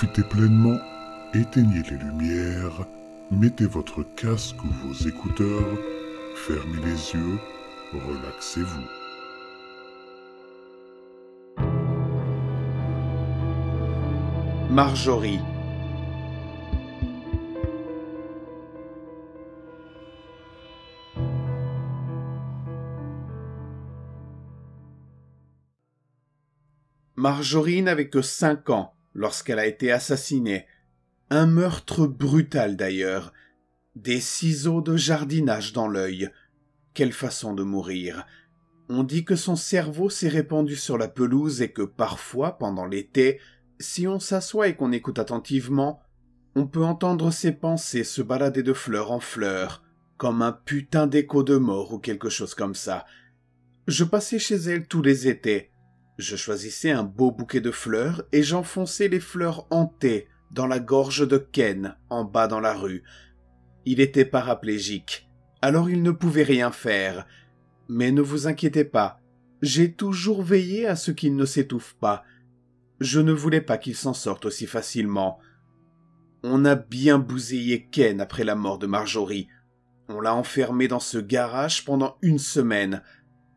Profitez pleinement, éteignez les lumières, mettez votre casque ou vos écouteurs, fermez les yeux, relaxez-vous. Marjorie Marjorie n'avait que cinq ans lorsqu'elle a été assassinée. Un meurtre brutal d'ailleurs. Des ciseaux de jardinage dans l'œil. Quelle façon de mourir. On dit que son cerveau s'est répandu sur la pelouse et que parfois, pendant l'été, si on s'assoit et qu'on écoute attentivement, on peut entendre ses pensées se balader de fleur en fleur, comme un putain d'écho de mort ou quelque chose comme ça. Je passais chez elle tous les étés, je choisissais un beau bouquet de fleurs et j'enfonçais les fleurs hantées dans la gorge de Ken, en bas dans la rue. Il était paraplégique, alors il ne pouvait rien faire. Mais ne vous inquiétez pas, j'ai toujours veillé à ce qu'il ne s'étouffe pas. Je ne voulais pas qu'il s'en sorte aussi facilement. On a bien bousillé Ken après la mort de Marjorie. On l'a enfermé dans ce garage pendant une semaine,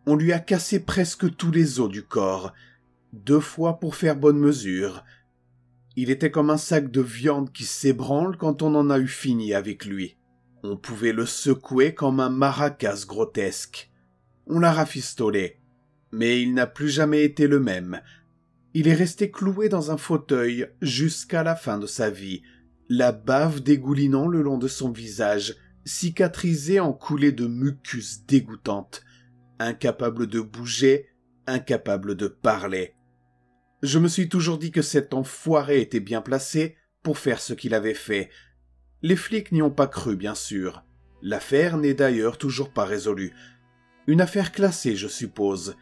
on lui a cassé presque tous les os du corps, deux fois pour faire bonne mesure. Il était comme un sac de viande qui s'ébranle quand on en a eu fini avec lui. On pouvait le secouer comme un maracas grotesque. On l'a rafistolé. Mais il n'a plus jamais été le même. Il est resté cloué dans un fauteuil jusqu'à la fin de sa vie, la bave dégoulinant le long de son visage, cicatrisé en coulées de mucus dégoûtantes incapable de bouger, incapable de parler. Je me suis toujours dit que cet enfoiré était bien placé pour faire ce qu'il avait fait. Les flics n'y ont pas cru, bien sûr. L'affaire n'est d'ailleurs toujours pas résolue. Une affaire classée, je suppose.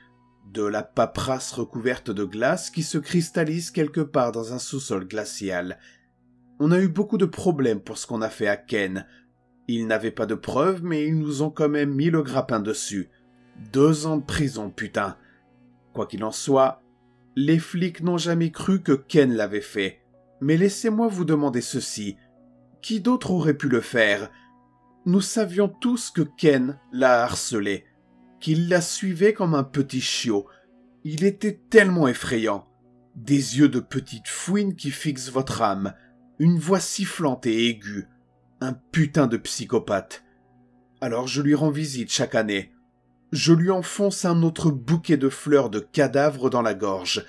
De la paperasse recouverte de glace qui se cristallise quelque part dans un sous-sol glacial. On a eu beaucoup de problèmes pour ce qu'on a fait à Ken. Ils n'avaient pas de preuves, mais ils nous ont quand même mis le grappin dessus. Deux ans de prison, putain. Quoi qu'il en soit, les flics n'ont jamais cru que Ken l'avait fait. Mais laissez-moi vous demander ceci. Qui d'autre aurait pu le faire? Nous savions tous que Ken l'a harcelé, qu'il la suivait comme un petit chiot. Il était tellement effrayant. Des yeux de petite fouine qui fixent votre âme, une voix sifflante et aiguë, un putain de psychopathe. Alors je lui rends visite chaque année, je lui enfonce un autre bouquet de fleurs de cadavres dans la gorge.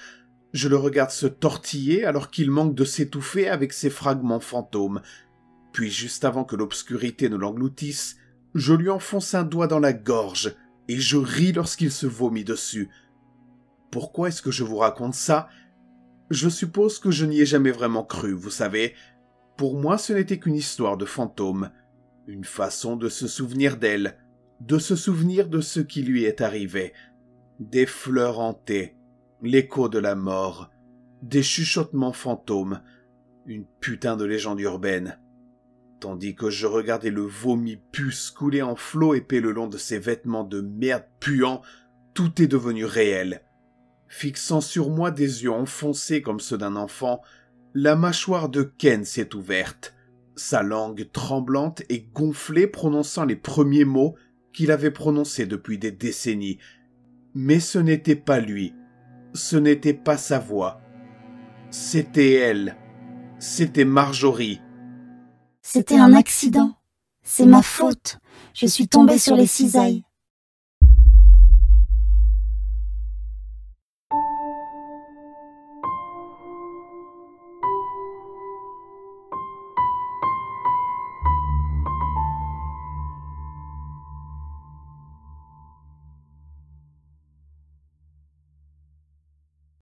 Je le regarde se tortiller alors qu'il manque de s'étouffer avec ses fragments fantômes. Puis juste avant que l'obscurité ne l'engloutisse, je lui enfonce un doigt dans la gorge et je ris lorsqu'il se vomit dessus. Pourquoi est-ce que je vous raconte ça? Je suppose que je n'y ai jamais vraiment cru, vous savez. Pour moi, ce n'était qu'une histoire de fantôme, une façon de se souvenir d'elle, de se souvenir de ce qui lui est arrivé, des fleurs hantées, l'écho de la mort, des chuchotements fantômes, une putain de légende urbaine. Tandis que je regardais le vomi puce couler en flot épais le long de ses vêtements de merde puants, tout est devenu réel. Fixant sur moi des yeux enfoncés comme ceux d'un enfant, la mâchoire de Ken s'est ouverte, sa langue tremblante et gonflée prononçant les premiers mots qu'il avait prononcé depuis des décennies. Mais ce n'était pas lui, ce n'était pas sa voix, c'était elle, c'était Marjorie. C'était un accident, c'est ma faute, je suis tombée sur les cisailles.